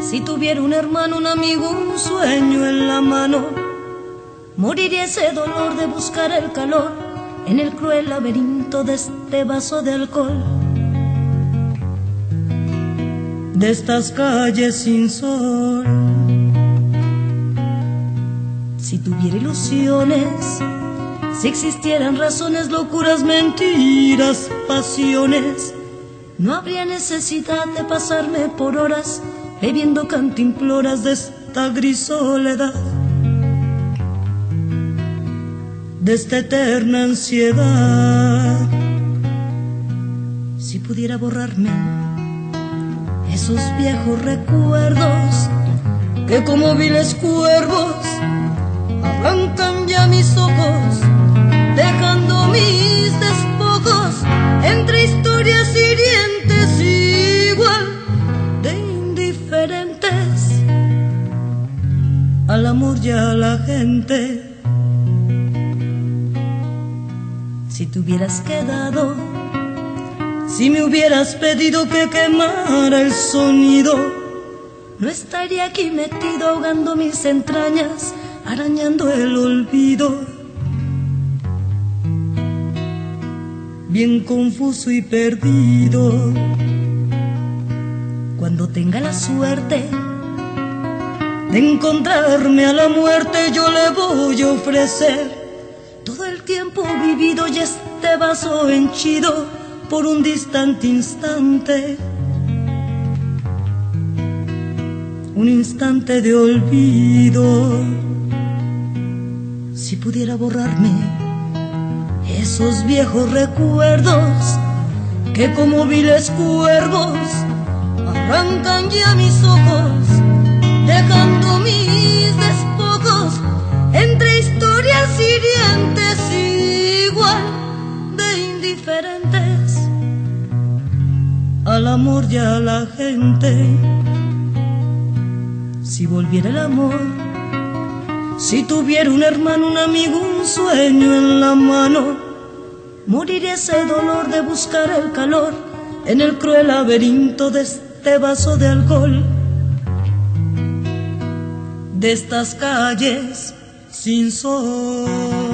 Si tuviera un hermano, un amigo, un sueño en la mano, moriría ese dolor de buscar el calor en el cruel laberinto de este vaso de alcohol. De estas calles sin sol. Si tuviera ilusiones, si existieran razones, locuras, mentiras, pasiones, no habría necesidad de pasarme por horas bebiendo cantimploras de esta gris soledad, de esta eterna ansiedad. Si pudiera borrarme esos viejos recuerdos que como viles cuervos arrancan ya mis ojos, dejando mis amor y a la gente. Si te hubieras quedado, si me hubieras pedido que quemara el sonido, no estaría aquí metido ahogando mis entrañas arañando el olvido. Bien confuso y perdido. Cuando tenga la suerte de encontrarme a la muerte, yo le voy a ofrecer todo el tiempo vivido y este vaso henchido por un distante instante. Un instante de olvido si pudiera borrarme esos viejos recuerdos que como viles cuervos arrancan ya mis ojos, dejando mis despojos entre historias hirientes igual de indiferentes al amor y a la gente. Si volviera el amor, si tuviera un hermano, un amigo, un sueño en la mano, moriría ese dolor de buscar el calor en el cruel laberinto de este vaso de alcohol, de estas calles sin sol.